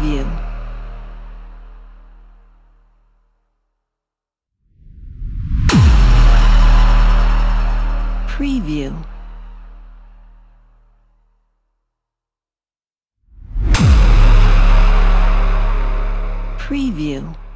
review. Preview. Preview.